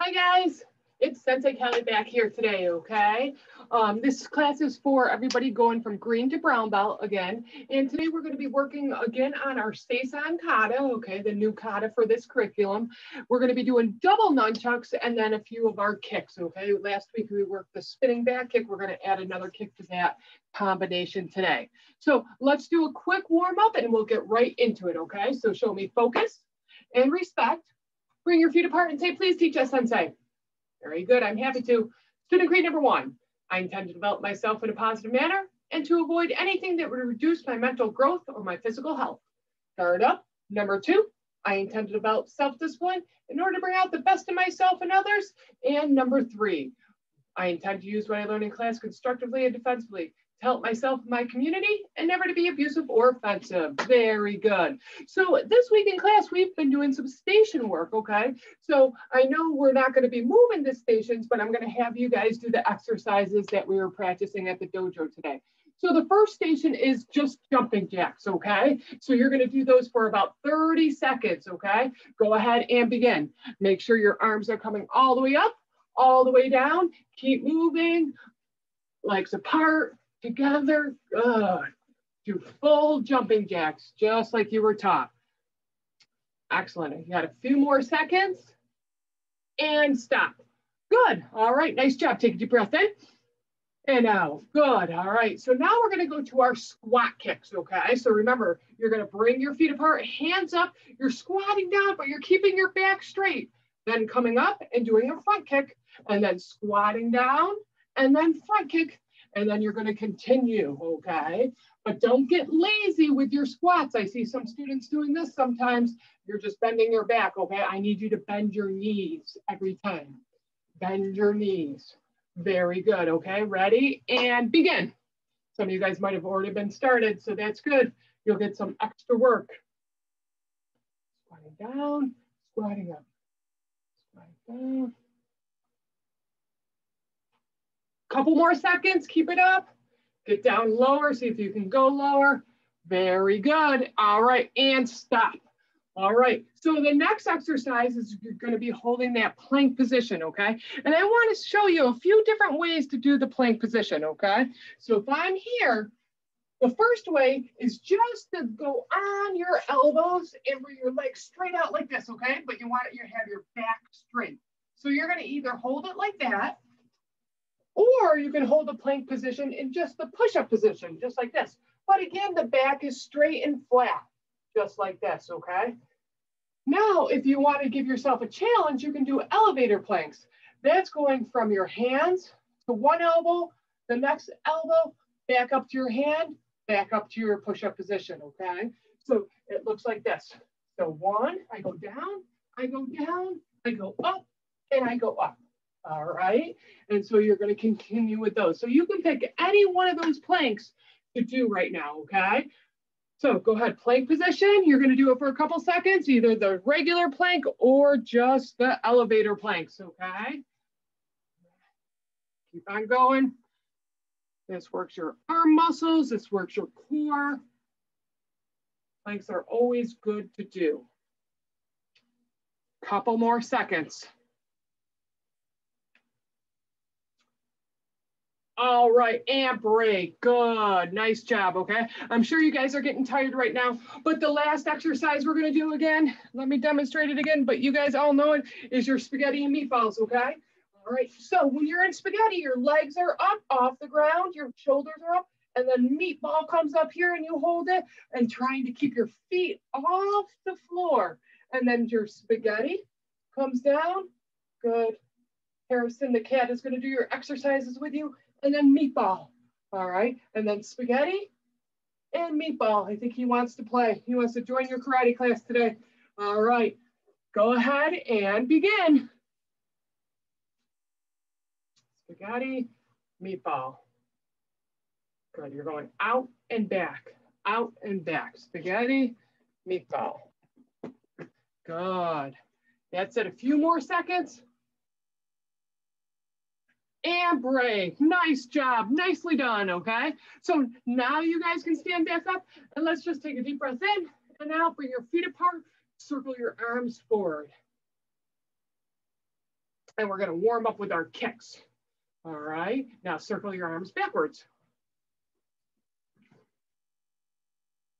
Hi guys, it's Sensei Kelly back here today, okay? Um, this class is for everybody going from green to brown belt again. And today we're going to be working again on our Seisan kata, okay, the new kata for this curriculum. We're going to be doing double nunchucks and then a few of our kicks, okay? Last week we worked the spinning back kick. We're going to add another kick to that combination today. So let's do a quick warm up and we'll get right into it, okay? So show me focus and respect. Bring your feet apart and say, please teach us, Sensei. Very good, I'm happy to. Student grade number one, I intend to develop myself in a positive manner and to avoid anything that would reduce my mental growth or my physical health. Third up, number two, I intend to develop self-discipline in order to bring out the best in myself and others. And number three, I intend to use what I learned in class constructively and defensively to help myself and my community and never to be abusive or offensive. Very good. So this week in class, we've been doing some station work, okay? So I know we're not gonna be moving the stations, but I'm gonna have you guys do the exercises that we were practicing at the dojo today. So the first station is just jumping jacks, okay? So you're gonna do those for about 30 seconds, okay? Go ahead and begin. Make sure your arms are coming all the way up, all the way down. Keep moving, legs apart, together, good. Do full jumping jacks, just like you were taught. Excellent, you got a few more seconds and stop. Good, all right, nice job. Take a deep breath in and out, good, all right. So now we're gonna go to our squat kicks, okay? So remember, you're gonna bring your feet apart, hands up, you're squatting down, but you're keeping your back straight. Then coming up and doing a front kick, and then squatting down, and then front kick, and then you're going to continue, okay? But don't get lazy with your squats. I see some students doing this sometimes. You're just bending your back, okay? I need you to bend your knees every time. Bend your knees. Very good, okay? Ready? And begin. Some of you guys might have already been started, so that's good. You'll get some extra work. Squatting down, squatting up, squatting down. Couple more seconds, keep it up. Get down lower, see if you can go lower. Very good. All right, and stop. All right, so the next exercise is you're gonna be holding that plank position, okay? And I wanna show you a few different ways to do the plank position, okay? So if I'm here, the first way is just to go on your elbows and bring your legs straight out like this, okay? But you want to have your back straight. So you're gonna either hold it like that, or you can hold the plank position in just the push-up position, just like this. But again, the back is straight and flat, just like this, okay? Now, if you want to give yourself a challenge, you can do elevator planks. That's going from your hands to one elbow, the next elbow, back up to your hand, back up to your push-up position, okay? So it looks like this. So one, I go down, I go down, I go up, and I go up. All right. And so you're going to continue with those. So you can pick any one of those planks to do right now. Okay. So go ahead, plank position. You're going to do it for a couple seconds, either the regular plank or just the elevator planks. Okay. Keep on going. This works your arm muscles. This works your core. Planks are always good to do. Couple more seconds. All right, amp break. Good. Nice job. Okay. I'm sure you guys are getting tired right now, but the last exercise we're going to do again, let me demonstrate it again, but you guys all know it, is your spaghetti and meatballs. Okay. All right. So when you're in spaghetti, your legs are up off the ground, your shoulders are up, and then meatball comes up here and you hold it and trying to keep your feet off the floor. And then your spaghetti comes down. Good. Harrison, the cat, is going to do your exercises with you and then meatball. All right. And then spaghetti and meatball. I think he wants to play. He wants to join your karate class today. All right. Go ahead and begin. Spaghetti, meatball. Good. You're going out and back, out and back. Spaghetti, meatball. Good. That's it. A few more seconds and break. Nice job, nicely done, okay? So now you guys can stand back up and let's just take a deep breath in and out, bring your feet apart, circle your arms forward. And we're gonna warm up with our kicks. All right, now circle your arms backwards.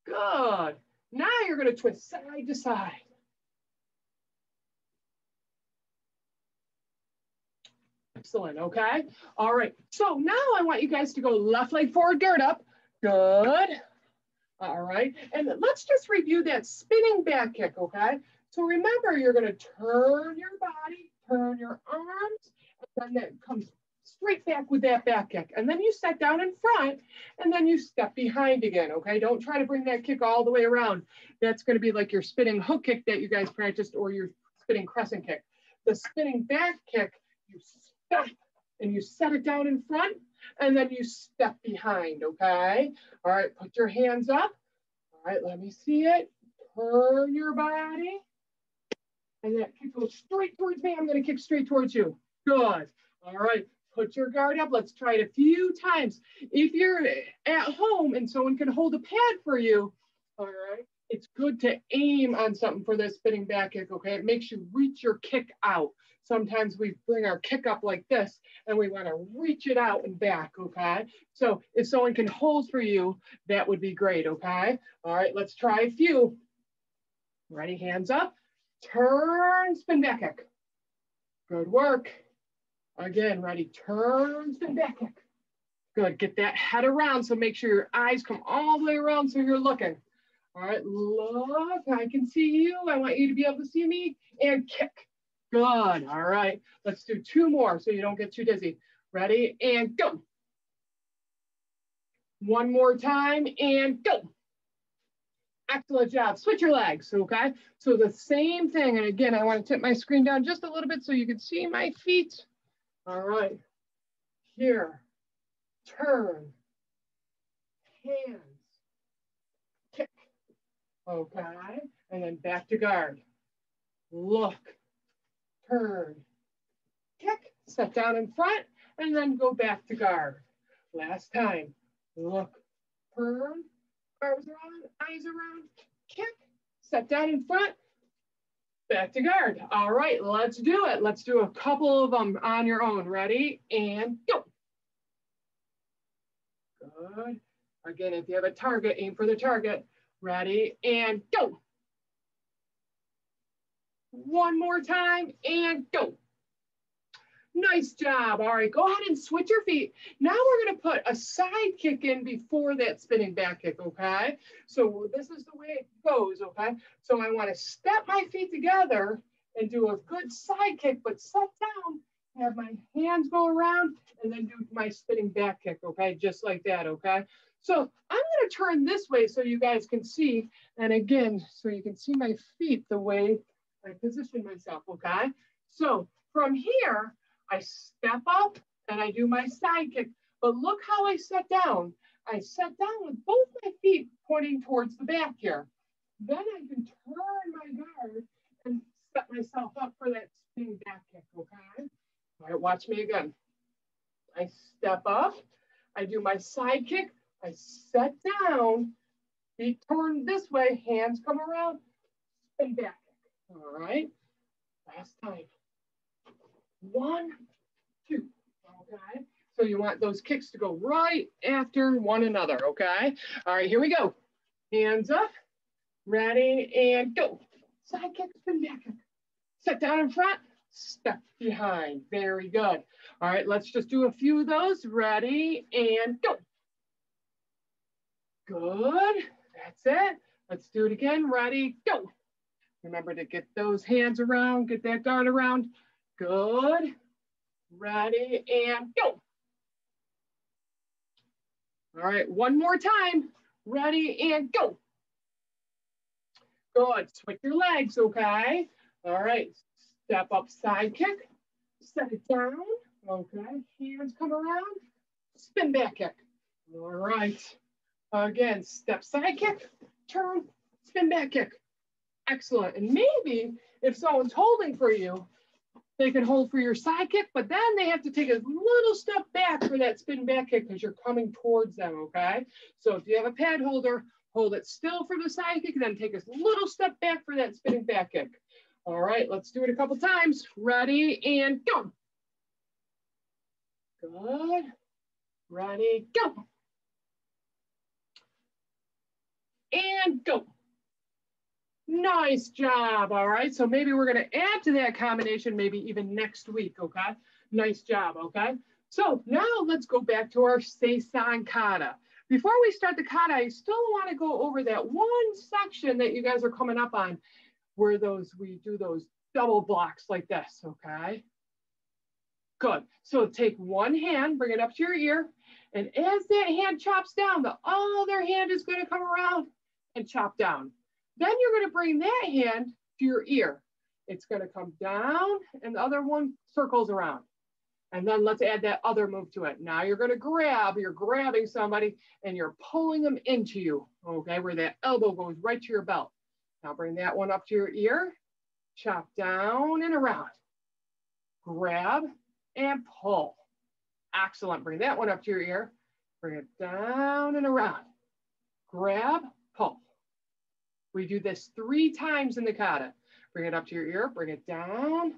Good. Now you're gonna twist side to side. Excellent, okay? All right, so now I want you guys to go left leg forward, guard up. Good. All right, and let's just review that spinning back kick, okay? So remember, you're gonna turn your body, turn your arms, and then that comes straight back with that back kick. And then you set down in front, and then you step behind again, okay? Don't try to bring that kick all the way around. That's gonna be like your spinning hook kick that you guys practiced or your spinning crescent kick. The spinning back kick, you and you set it down in front, and then you step behind, okay? All right, put your hands up. All right, let me see it. Turn your body. And that kick goes straight towards me. I'm gonna kick straight towards you. Good. All right, put your guard up. Let's try it a few times. If you're at home and someone can hold a pad for you, all right, it's good to aim on something for this spinning back kick, okay? It makes you reach your kick out. Sometimes we bring our kick up like this and we wanna reach it out and back, okay? So if someone can hold for you, that would be great, okay? All right, let's try a few. Ready, hands up. Turn, spin back kick. Good work. Again, ready, turn, spin back kick. Good, get that head around. So make sure your eyes come all the way around so you're looking. All right, look, I can see you. I want you to be able to see me and kick. Good, all right. Let's do two more so you don't get too dizzy. Ready, and go. One more time, and go. Excellent job. Switch your legs, okay? So the same thing, and again, I wanna tip my screen down just a little bit so you can see my feet. All right, here, turn, hands, kick, okay? And then back to guard. Look, turn, kick, step down in front, and then go back to guard. Last time, look, turn, arms around, eyes around, kick, step down in front, back to guard. All right, let's do it. Let's do a couple of them on your own. Ready, and go. Good. Again, if you have a target, aim for the target. Ready, and go. One more time and go. Nice job. All right, go ahead and switch your feet. Now we're gonna put a side kick in before that spinning back kick, okay? So this is the way it goes, okay? So I wanna step my feet together and do a good side kick, but set down, have my hands go around, and then do my spinning back kick, okay? Just like that, okay? So I'm gonna turn this way so you guys can see, and again, so you can see my feet the way I position myself, okay? So from here, I step up and I do my side kick, but look how I set down. I set down with both my feet pointing towards the back here. Then I can turn my guard and set myself up for that spinning back kick, okay? All right, watch me again. I step up, I do my side kick, I set down, feet turn this way, hands come around, spin back. All right, last time. One, two, okay? So you want those kicks to go right after one another, okay? All right, here we go. Hands up, ready, and go. Side kick, spin back kick. Set down in front, step behind. Very good. All right, let's just do a few of those. Ready, and go. Good, that's it. Let's do it again. Ready, go. Remember to get those hands around, get that guard around. Good. Ready and go. All right, one more time. Ready and go. Good. Switch your legs, okay? All right, step up side kick. Set it down. Okay, hands come around. Spin back kick. All right. Again, step side kick, turn, spin back kick. Excellent. And maybe if someone's holding for you, they can hold for your side kick, but then they have to take a little step back for that spin back kick because you're coming towards them, okay? So if you have a pad holder, hold it still for the side kick, and then take a little step back for that spinning back kick. All right, let's do it a couple times. Ready and go. Good. Ready, go. And go. Nice job. All right, so maybe we're going to add to that combination maybe even next week, okay? Nice job, okay? So now let's go back to our Seisan kata. Before we start the kata, I still want to go over that one section that you guys are coming up on where those we do those double blocks like this, okay? Good. So take one hand, bring it up to your ear, and as that hand chops down, the other hand is going to come around and chop down. Then you're going to bring that hand to your ear. It's going to come down, and the other one circles around. And then let's add that other move to it. Now you're going to grab, you're grabbing somebody and you're pulling them into you, okay, where that elbow goes right to your belt. Now bring that one up to your ear, chop down and around. Grab and pull. Excellent. Bring that one up to your ear. Bring it down and around. Grab, pull. We do this three times in the kata. Bring it up to your ear, bring it down,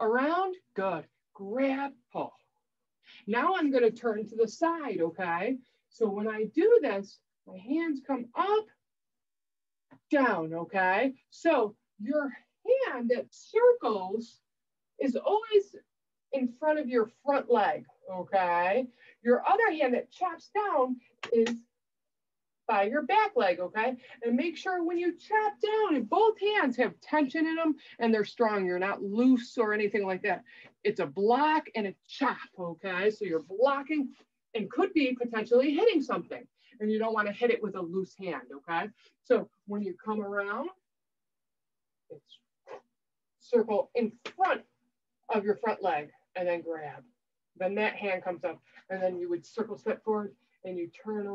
around, good grab pull. Now I'm gonna turn to the side, okay? So when I do this, my hands come up, down, okay? So your hand that circles is always in front of your front leg, okay? Your other hand that chops down is by your back leg, okay? And make sure when you chop down and both hands have tension in them and they're strong. You're not loose or anything like that. It's a block and a chop, okay? So you're blocking and could be potentially hitting something and you don't wanna hit it with a loose hand, okay? So when you come around, it's circle in front of your front leg and then grab. Then that hand comes up and then you would circle step forward and you turn,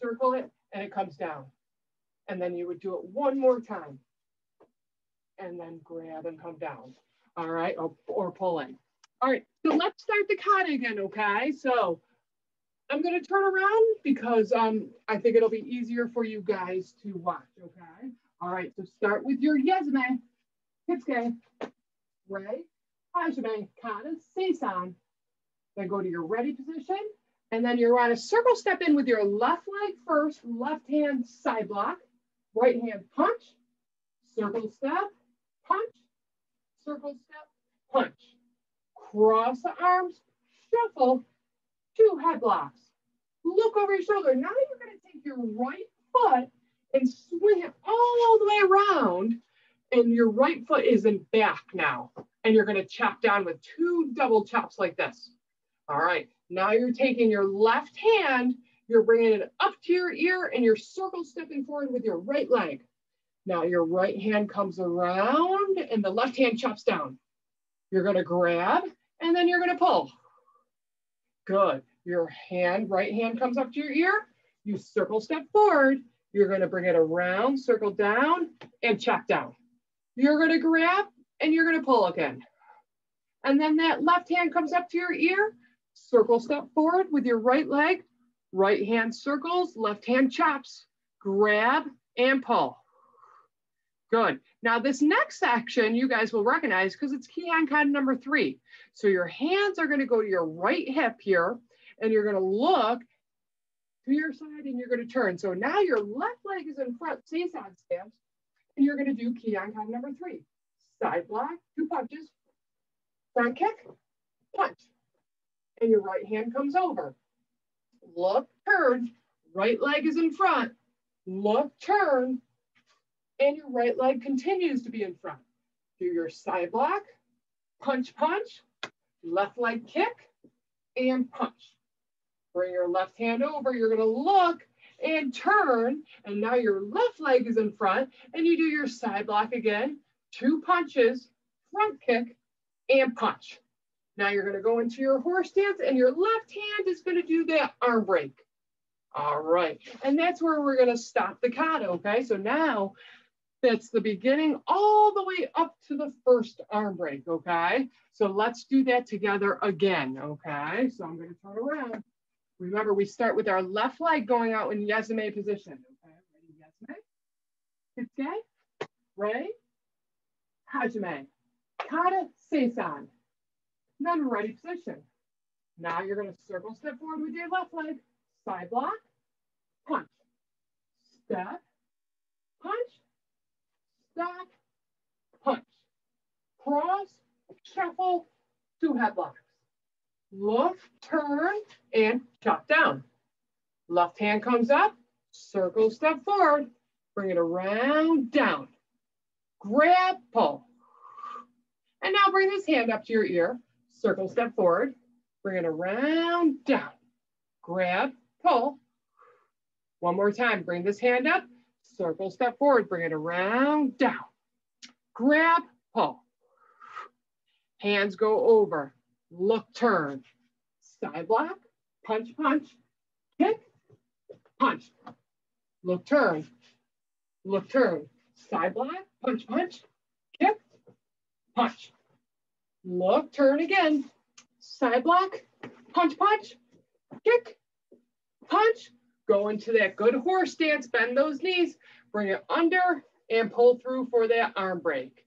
circle it and it comes down. And then you would do it one more time and then grab and come down. All right, or, or pulling. All right, so let's start the kata again, okay? So I'm gonna turn around because um, I think it'll be easier for you guys to watch, okay? All right, so start with your Yasume, Kiotsuke, Rei, Hajime, Kata, Seisan. Then go to your ready position and then you're on a circle step in with your left leg first, left hand side block, right hand punch, circle step, punch, circle step, punch. Cross the arms, shuffle, two head blocks. Look over your shoulder. Now you're going to take your right foot and swing it all the way around. And your right foot is in back now. And you're going to chop down with two double chops like this. All right. Now you're taking your left hand, you're bringing it up to your ear and you're circle stepping forward with your right leg. Now your right hand comes around and the left hand chops down. You're gonna grab and then you're gonna pull. Good. Your hand, right hand comes up to your ear. You circle step forward. You're gonna bring it around, circle down and chop down. You're gonna grab and you're gonna pull again. And then that left hand comes up to your ear circle step forward with your right leg, right hand circles, left hand chops, grab and pull. Good. Now this next section you guys will recognize because it's Kihon Kata number three. So your hands are gonna go to your right hip here and you're gonna look to your side and you're gonna turn. So now your left leg is in front, seesaw stance, and you're gonna do Kihon Kata number three. Side block, two punches, front kick, punch and your right hand comes over. Look, turn, right leg is in front. Look, turn, and your right leg continues to be in front. Do your side block, punch, punch, left leg kick, and punch. Bring your left hand over, you're gonna look and turn, and now your left leg is in front, and you do your side block again, two punches, front kick, and punch. Now you're gonna go into your horse stance and your left hand is gonna do that arm break. All right, and that's where we're gonna stop the kata, okay? So now that's the beginning all the way up to the first arm break, okay? So let's do that together again, okay? So I'm gonna turn around. Remember, we start with our left leg going out in Yasume position, okay? Ready, Yasume? Okay, ready? hajime, kata seisan. Then ready position. Now you're going to circle step forward with your left leg, side block, punch, step, punch, stop, punch, cross, shuffle, two headlocks. Look, turn, and chop down. Left hand comes up, circle step forward, bring it around, down. Grab, pull. And now bring this hand up to your ear, circle step forward, bring it around, down. Grab, pull. One more time, bring this hand up, circle step forward, bring it around, down. Grab, pull. Hands go over, look, turn. Side block, punch, punch, kick, punch. Look, turn, look, turn. Side block, punch, punch, kick, punch. Look, turn again. Side block, punch, punch, kick, punch. Go into that good horse stance, bend those knees, bring it under and pull through for that arm break.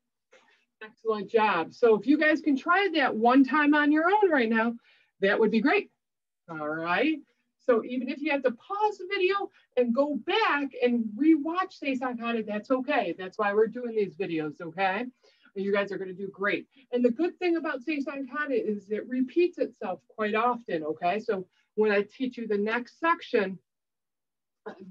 Excellent job. So if you guys can try that one time on your own right now, that would be great. All right. So even if you have to pause the video and go back and rewatch Seisan Kata, that's okay. That's why we're doing these videos, okay? You guys are gonna do great. And the good thing about Seisan Kata is it repeats itself quite often, okay? So when I teach you the next section,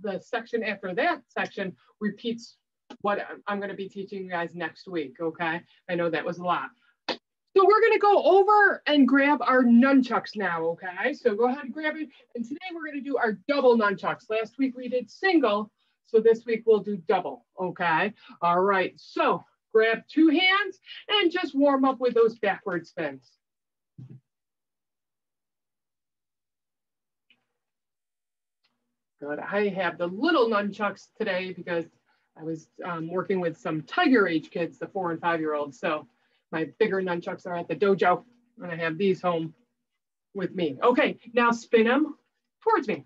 the section after that section repeats what I'm going to be teaching you guys next week. Okay. I know that was a lot. So we're going to go over and grab our nunchucks now. Okay. So go ahead and grab it. And today we're going to do our double nunchucks. Last week we did single. So this week we'll do double. Okay. All right. So grab two hands and just warm up with those backward spins. Good. I have the little nunchucks today because I was um, working with some tiger age kids, the four and five year olds. So my bigger nunchucks are at the dojo and I have these home with me. Okay, now spin them towards me.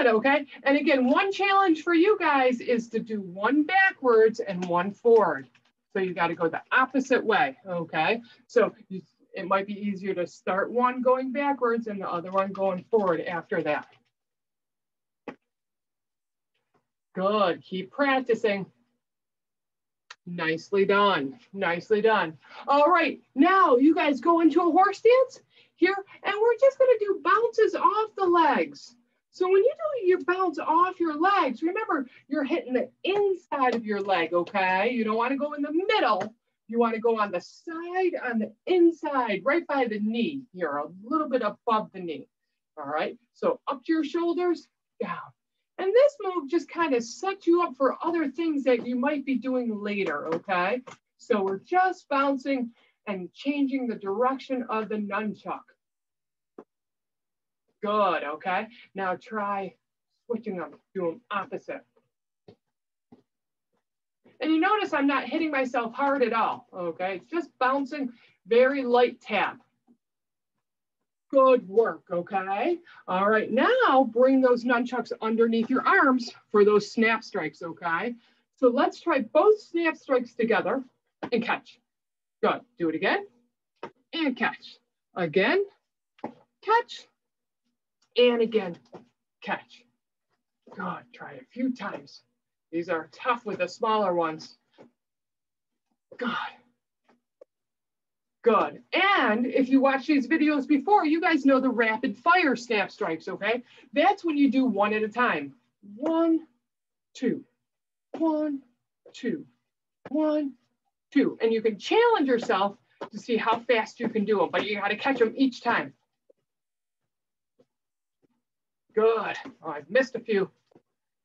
Good, okay? And again, one challenge for you guys is to do one backwards and one forward. So you got to go the opposite way, okay? So you it might be easier to start one going backwards and the other one going forward after that. Good, keep practicing. Nicely done, nicely done. All right, now you guys go into a horse stance here and we're just gonna do bounces off the legs. So when you do your bounce off your legs, remember you're hitting the inside of your leg, okay? You don't wanna go in the middle you want to go on the side, on the inside, right by the knee here, a little bit above the knee. All right, so up to your shoulders, down. And this move just kind of sets you up for other things that you might be doing later, okay? So we're just bouncing and changing the direction of the nunchuck. Good, okay? Now try switching them, do them opposite. And you notice I'm not hitting myself hard at all, okay? It's just bouncing, very light tap. Good work, okay? All right, now bring those nunchucks underneath your arms for those snap strikes, okay? So let's try both snap strikes together and catch. Good, do it again and catch. Again, catch, and again, catch. God, try a few times. These are tough with the smaller ones. God. Good. And if you watch these videos before, you guys know the rapid fire snap strikes, okay? That's when you do one at a time. One, two, one, two, one, two. And you can challenge yourself to see how fast you can do them, but you gotta catch them each time. Good. Oh, I've missed a few.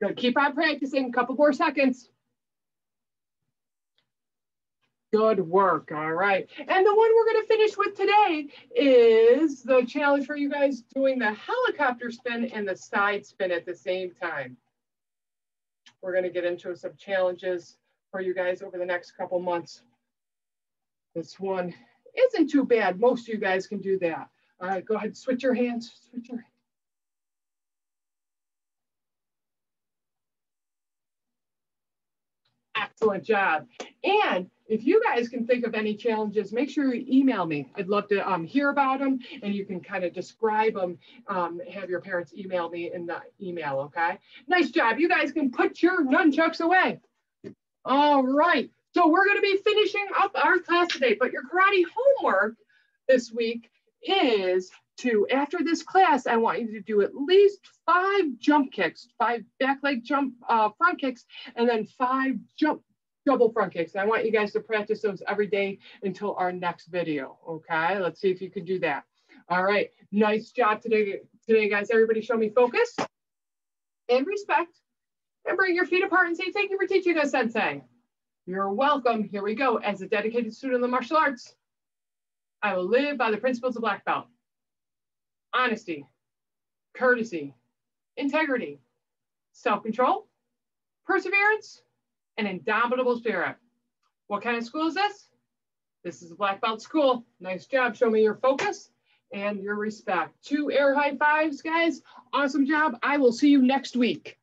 Good, keep on practicing, A couple more seconds. Good work, all right. And the one we're gonna finish with today is the challenge for you guys doing the helicopter spin and the side spin at the same time. We're gonna get into some challenges for you guys over the next couple months. This one isn't too bad. Most of you guys can do that. All right, go ahead, switch your hands, switch your hands. Excellent job. And if you guys can think of any challenges, make sure you email me. I'd love to um, hear about them and you can kind of describe them. Um, have your parents email me in the email, okay? Nice job. You guys can put your nunchucks away. All right. So we're going to be finishing up our class today, but your karate homework this week is to, after this class, I want you to do at least five jump kicks, five back leg jump uh, front kicks, and then five jump double front kicks. I want you guys to practice those every day until our next video, okay? Let's see if you can do that. All right, nice job today, today guys. Everybody show me focus and respect and bring your feet apart and say, thank you for teaching us, Sensei. You're welcome. Here we go. As a dedicated student of the martial arts, I will live by the principles of black belt. Honesty, courtesy, integrity, self-control, perseverance, and indomitable spirit. What kind of school is this? This is a black belt school. Nice job. Show me your focus and your respect. Two air high fives, guys. Awesome job. I will see you next week.